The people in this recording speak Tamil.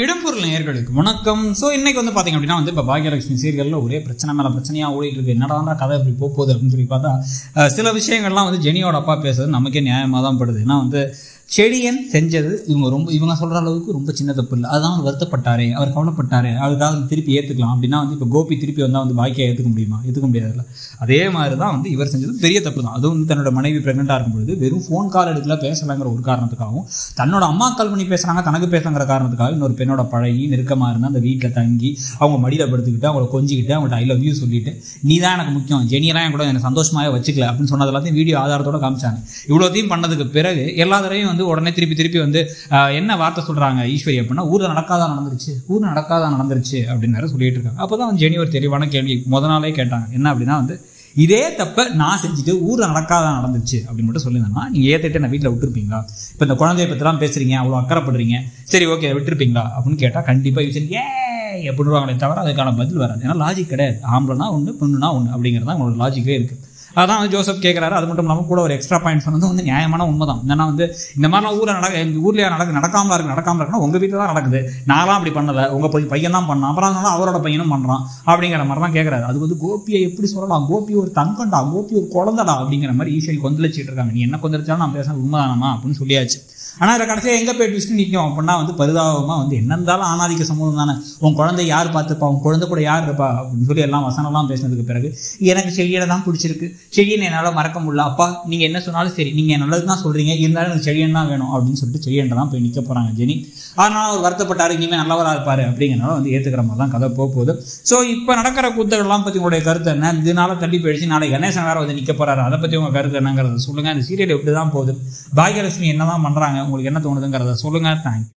இடம்பொருள் நேர்களுக்கு வணக்கம். ஸோ இன்னைக்கு வந்து பார்த்தீங்க அப்படின்னா வந்து இப்போ பாக்யலட்சுமி சீரியலில் ஒரே பிரச்சனை மேலே பிரச்சனையாக ஓடிட்டு இருக்கு. என்னடா கதை இப்படி போகுது அப்படின்னு சொல்லி பார்த்தா சில விஷயங்கள்லாம் வந்து ஜெனியோட அப்பா பேசுறது நமக்கே நியாயமாக தான் படுது. ஏன்னா வந்து செடியன் செஞ்சது இவங்க ரொம்ப இவங்க சொல்கிற அளவுக்கு ரொம்ப சின்ன தப்பு இல்லை. அதுதான் அவர் வருத்தப்பட்டாரே அவர் கவலைப்பட்டாரு. அதுக்காக திருப்பி ஏற்றுக்கலாம் அப்படின்னா வந்து இப்போ கோபி திருப்பி வந்தால் வந்து பாக்கியாக ஏற்றுக்க முடியுமா? ஏற்றுக்க முடியாதுல்ல. அதே மாதிரி தான் வந்து இவர் செஞ்சது பெரிய தப்பு தான். அதுவும் வந்து தன்னோட மனைவி ப்ரெக்னெண்ட்டாக இருக்கும் பொழுது வெறும் ஃபோன் கால் எடுக்கல பேசலைங்கிற ஒரு காரணத்துக்காகவும் தன்னோட அம்மா கால் பண்ணி பேசுகிறாங்க தனக்கு பேசுங்கிற காரணத்துக்காக இன்னொரு பெண்ணோட பழகி நெருக்கமாக இருந்தால் அந்த வீட்டில் தங்கி அவங்க மடியில் படுத்துக்கிட்டு அவங்கள கொஞ்சிக்கிட்டு அவங்கள்ட்ட ஐ லவ் யூ சொல்லிட்டு நீ தான் எனக்கு முக்கியம். ஜெனியெல்லாம் என் கூட எனக்கு சந்தோஷமாகவே வச்சுக்கல. அப்படின்னு சொன்னது எல்லாத்தையும் வீடியோ ஆதாரத்தோட காமிச்சாங்க. இவ்வளோத்தையும் பண்ணதுக்கு பிறகு எல்லா தடவையும் வந்து உடனே திருப்பி திருப்பி வந்து என்ன வார்த்தை சொல்கிறாங்க ஈஸ்வரி அப்படின்னா ஊரில் நடக்காதா நடந்துருச்சு. ஊரில் நடக்காதா நடந்துருச்சு. அப்படின்னு வேற சொல்லிட்டு இருக்காங்க. அப்போ தான் ஜெனி ஒரு தெளிவான கேள்வி முத நாளே கேட்டாங்க. என்ன அப்படின்னா வந்து இதே தப்பை நான் செஞ்சுட்டு ஊரில் நடக்காதான் நடந்துச்சு அப்படின்னு மட்டும் சொல்லியிருந்தேன்னா நீங்கள் ஏற்றிட்டு நான் வீட்டில் விட்டுருப்பீங்களா? இப்போ இந்த குழந்தைய பற்றிலாம் பேசுறீங்க அவ்வளோ அக்கறைப்படுறீங்க. சரி ஓகே விட்டுருப்பீங்களா? அப்படின்னு கேட்டால் கண்டிப்பாக யூஸ் ஏ எப்படிவாங்களே தவிர அதுக்கான பதில் வராது. ஏன்னா லாஜிக் கிடையாது. ஆம்பளைனா ஒன்று பொண்ணுனா ஒன்று அப்படிங்கிறது தான் உங்களோட லாஜிக்கே இருக்குது அதான் வந்து ஜோசப் கேட்குறாரு அது மட்டும் இல்லாமல் கூட ஒரு எக்ஸ்ட்ரா பாயிண்ட் சொன்னது வந்து நியாயமான உண்மை தான் ஏன்னா வந்து இந்த மாதிரிலாம் ஊரில் நடக்க எங்கள் ஊர்லேயே நடக்கு நடக்காமல் இருக்கு நடக்காமல் இருக்குன்னா உங்கள் வீட்டில் தான் நடக்குது. நான்லாம் அப்படி பண்ணலை. உங்கள் போய் பையன் தான் பண்ணான். அப்புறம் அதனால அவரோட பையனும் பண்ணுறான் அப்படிங்கிற மாதிரி தான் கேட்குறாரு அது வந்து கோபியை எப்படி சொல்லலாம்? கோபி ஒரு தங்கண்டா? கோபி ஒரு குழந்தடா? அப்படிங்கிற மாதிரி ஈஸ்வரி கொந்தளிச்சிட்டு இருக்காங்க. நீ என்ன கொந்தளிச்சாலும் நான் பேசுறது உண்மைதானமா அப்படின்னு சொல்லியாச்சு. ஆனால் இதில் கடைசியாக எங்கே போய் ட்விஸ்ட் நிற்கும் அப்படின்னா வந்து பரிதாபமாக வந்து என்ன இருந்தாலும் ஆணாதிக்க சமூகம் தானே. உன் குழந்தை யார் பார்த்துப்பா? உன் குழந்தை கூட யார் இருப்பா? அப்படின்னு சொல்லி எல்லாம் வசனம்லாம் பேசினதுக்கு பிறகு எனக்கு செடியை தான் பிடிச்சிருக்கு. செடியனை என்னால் மறக்க முடியல. அப்பா நீங்கள் என்ன சொன்னாலும் சரி நீங்கள் நல்லது தான் சொல்கிறீங்க இருந்தாலும் எனக்கு செடியன் தான் வேணும் அப்படின்னு சொல்லிட்டு செடியன்ட்ட தான் போய் நிற்க போகிறாங்க ஜெனி. அதனால் அவர் வருத்தப்பட்டார் இனிமேல் நல்லவராக இருப்பார் அப்படிங்கிறனால வந்து ஏற்றுக்கிற மாதிரி தான் கதை போக போகுது. ஸோ இப்போ நடக்கிற கூத்தர்கள்லாம் பற்றி உங்களுடைய கருத்து என்ன? இதனால தள்ளி போயிடுச்சு. நாளை கணேசன் வேறு வந்து நிற்க போகிறாரு அதை பற்றி உங்கள் கருத்து என்னங்கிறத சொல்லுங்கள் இந்த சீரியல் எப்படி தான் போகுது? பாகியலட்சுமி என்ன தான் பண்ணுறாங்க உங்களுக்கு என்ன தோணுதுங்கிறத சொல்லுங்கள் தேங்க்யூ